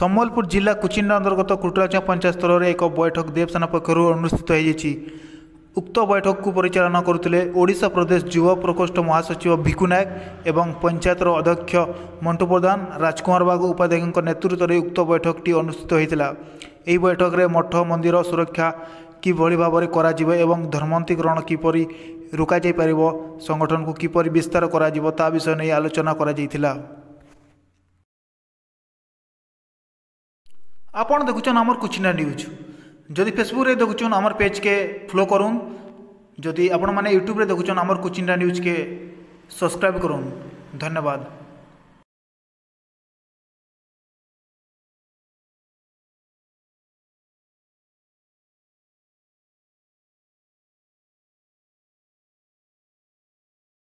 ସମ୍ବଲପୁର ଜିଲ୍ଲା କୁଚିଣ୍ଡା ଅନ୍ତର୍ଗତ କୁଟରାଚ ପଞ୍ଚାୟତ ସ୍ତରରେ ଏକ ବୈଠକ ଦେବସେନା ପକ୍ଷରୁ ଅନୁଷ୍ଠିତ ହୋଇଯାଇଛି ଉକ୍ତ ବୈଠକକୁ ପରିଚାଳନା କରୁଥିଲେ ଓଡ଼ିଶା ପ୍ରଦେଶ ଯୁବ ପ୍ରକୋଷ୍ଠ ମହାସଚିବ ଭିକୁ ନାୟକ ଏବଂ ପଞ୍ଚାୟତର ଅଧ୍ୟକ୍ଷ ମଣ୍ଟୁ ପ୍ରଧାନ ରାଜକୁମାର ବାଗୁ ଉପାଧ୍ୟକ୍ଷଙ୍କ ନେତୃତ୍ୱରେ ଉକ୍ତ ବୈଠକଟି ଅନୁଷ୍ଠିତ ହୋଇଥିଲା ଏହି ବୈଠକରେ ମଠ ମନ୍ଦିର ସୁରକ୍ଷା কিভাবে ভাবে করা এবং ধর্মান্তিকরণ কিপরি রোকা যাইপার সংগঠনকে কিপর বিস্তার করা তা বিষয় নিয়ে আলোচনা করা যাই আপন দেখুছেন আমার কুচিনা নিউজ যদি ফেসবুকে দেখুছেন আমার পেজকে ফলো করুন যদি আপনার মানে ইউট্যুবে দেখুছেন আমার কুচিনা নিউজকে সবসক্রাইব করুন ধন্যবাদ